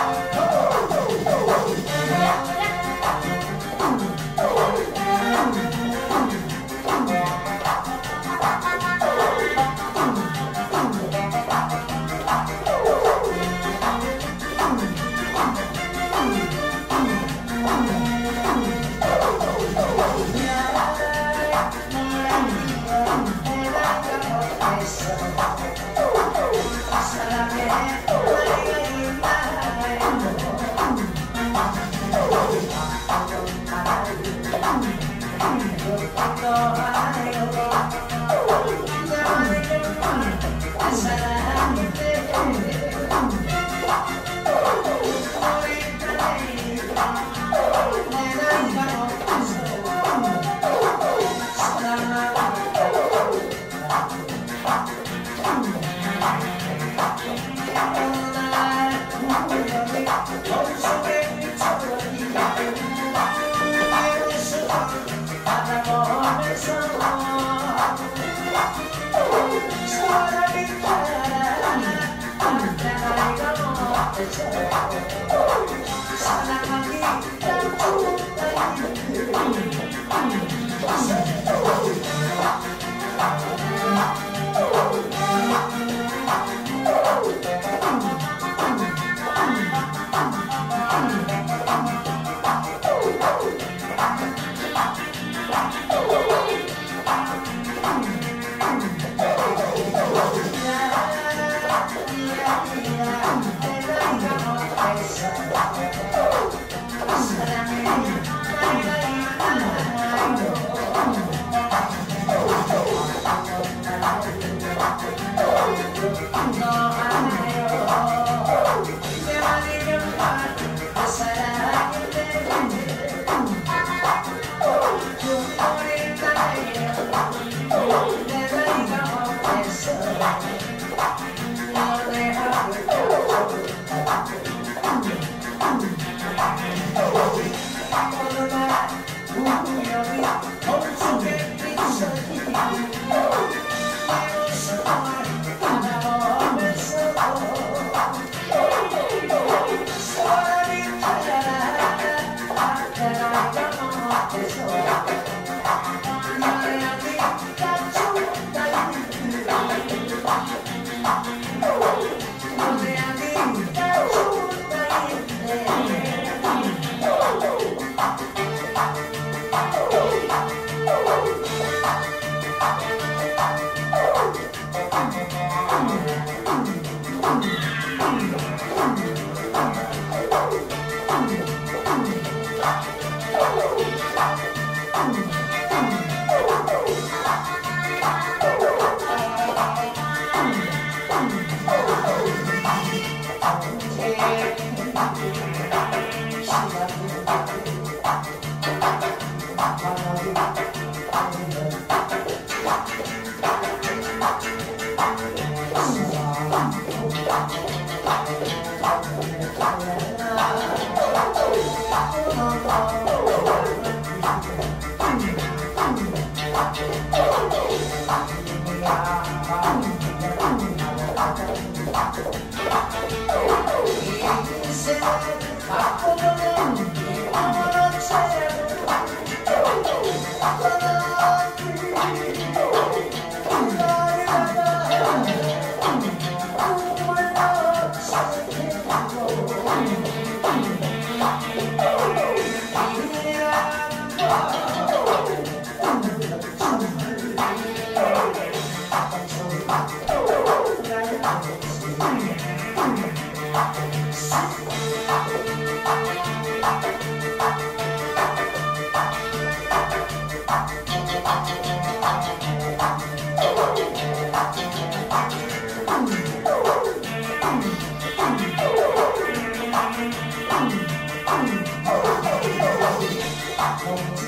好。Thank you. Yeah. Inside,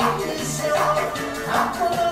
Ages you. I'm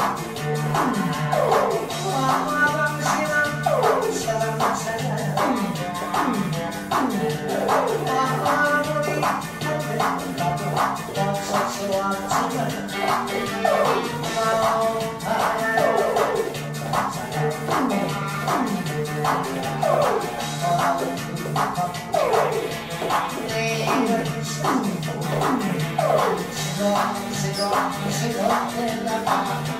Sit up, sit up, sit up, sit up, sit up, sit up, sit up, sit up, sit up, sit up, sit up, sit up, sit up, sit up,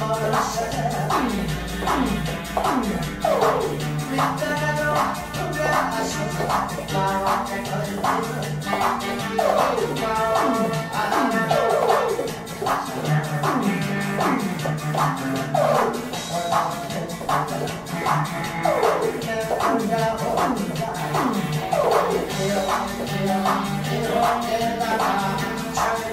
Yeah. I'm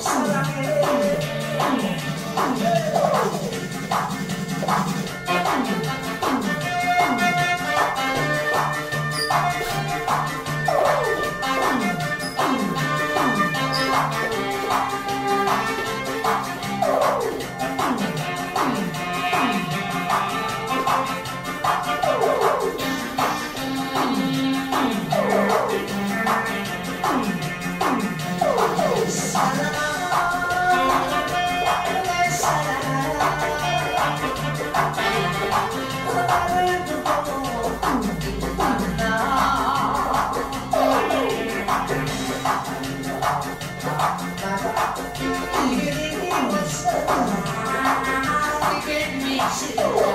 사랑해 Oh,